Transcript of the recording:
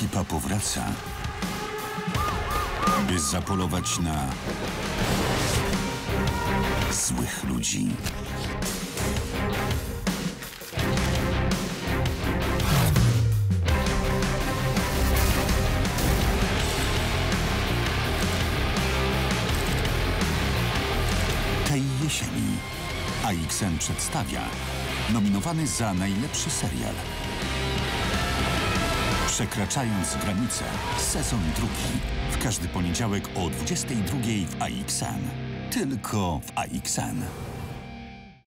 ekipa powraca, by zapolować na złych ludzi. Tej jesieni AXN przedstawia nominowany za najlepszy serial. Przekraczając granice, sezon drugi. W każdy poniedziałek o 22 w AXN. Tylko w AXN.